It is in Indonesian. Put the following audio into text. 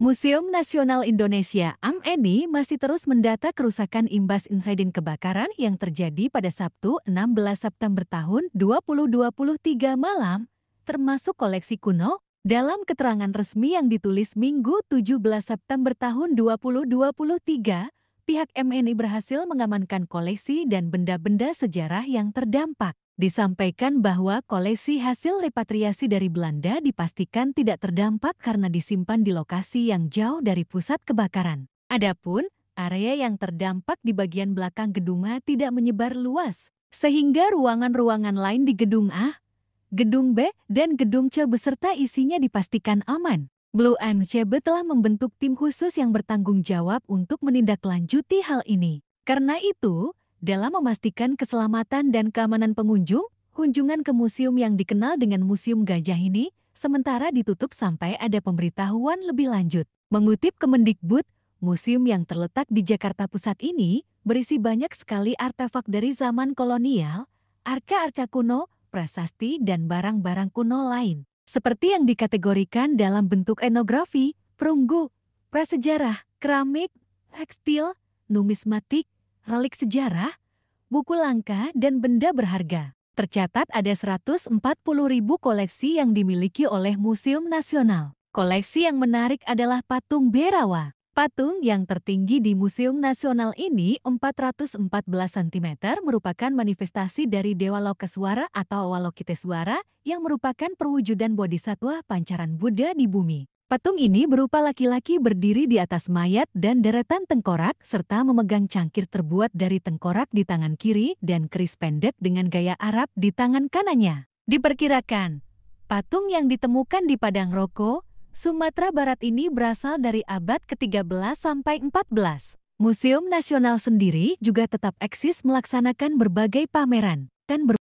Museum Nasional Indonesia (AMNI) masih terus mendata kerusakan imbas insiden kebakaran yang terjadi pada Sabtu 16 September tahun 2023 malam, termasuk koleksi kuno, dalam keterangan resmi yang ditulis Minggu 17 September tahun 2023, pihak MNI berhasil mengamankan koleksi dan benda-benda sejarah yang terdampak. Disampaikan bahwa koleksi hasil repatriasi dari Belanda dipastikan tidak terdampak karena disimpan di lokasi yang jauh dari pusat kebakaran. Adapun, area yang terdampak di bagian belakang gedung A tidak menyebar luas, sehingga ruangan-ruangan lain di gedung A, gedung B, dan gedung C beserta isinya dipastikan aman. Blue MCB telah membentuk tim khusus yang bertanggung jawab untuk menindaklanjuti hal ini. Karena itu, dalam memastikan keselamatan dan keamanan pengunjung, kunjungan ke museum yang dikenal dengan Museum Gajah ini sementara ditutup sampai ada pemberitahuan lebih lanjut. Mengutip Kemendikbud, museum yang terletak di Jakarta Pusat ini berisi banyak sekali artefak dari zaman kolonial, arka-arka kuno, prasasti, dan barang-barang kuno lain. Seperti yang dikategorikan dalam bentuk etnografi, perunggu, prasejarah, keramik, tekstil, numismatik, relik sejarah, buku langka, dan benda berharga. Tercatat ada 140 ribu koleksi yang dimiliki oleh Museum Nasional. Koleksi yang menarik adalah patung Berawa. Patung yang tertinggi di Museum Nasional ini 414 cm merupakan manifestasi dari Dewa Lokeswara atau Awalokiteswara yang merupakan perwujudan bodhisatwa pancaran Buddha di bumi. Patung ini berupa laki-laki berdiri di atas mayat dan deretan tengkorak serta memegang cangkir terbuat dari tengkorak di tangan kiri dan keris pendek dengan gaya Arab di tangan kanannya. Diperkirakan, patung yang ditemukan di Padang Roko, Sumatera Barat ini berasal dari abad ke-13 sampai 14. Museum Nasional sendiri juga tetap eksis melaksanakan berbagai pameran. Kan ber